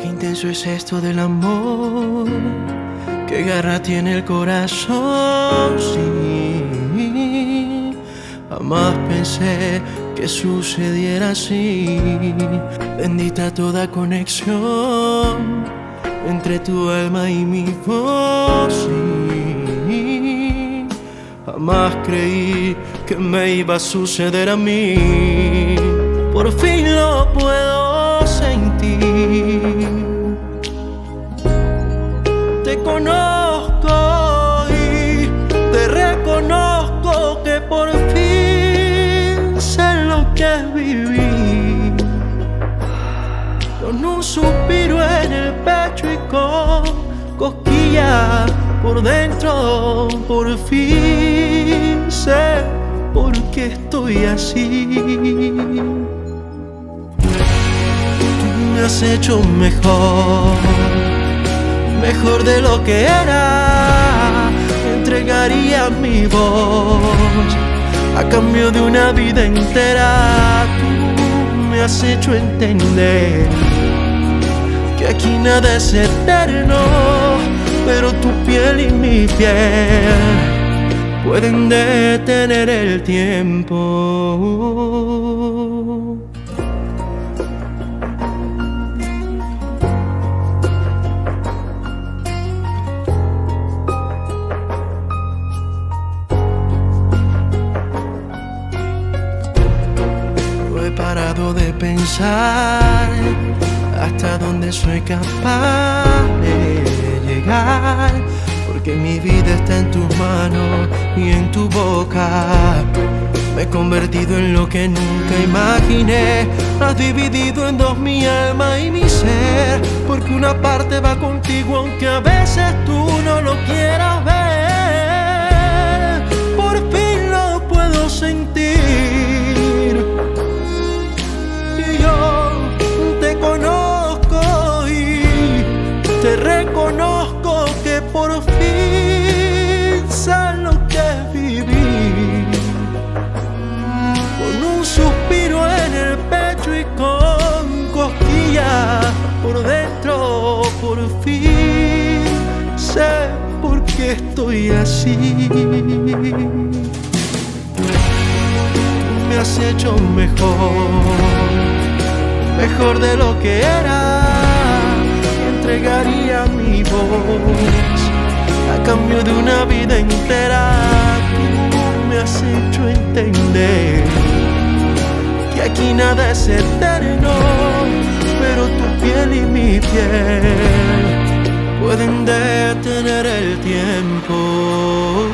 Qué intenso es esto del amor, qué garra tiene el corazón. Sí, jamás pensé que sucediera así. Bendita toda conexión entre tu alma y mi voz. Jamás creí que me iba a suceder a mí. Por fin lo puedo sentir. Con un suspiro en el pecho y con cosquillas por dentro, por fin sé por qué estoy así. Tú me has hecho mejor mejor de lo que era. Entregaría mi voz a cambio de una vida entera. Tú me has hecho entender aquí nada es eterno, pero tu piel y mi piel pueden detener el tiempo. No he parado de pensar dónde soy capaz de llegar. Porque mi vida está en tus manos y en tu boca. Me he convertido en lo que nunca imaginé. Has dividido en dos mi alma y mi ser. Porque una parte va contigo aunque a veces tú no lo quieras ver. Por dentro, por fin sé por qué estoy así. me has hecho mejor, mejor de lo que era. Entregaría mi voz a cambio de una vida entera. Tú me has hecho entender que aquí nada es eterno, pueden detener el tiempo.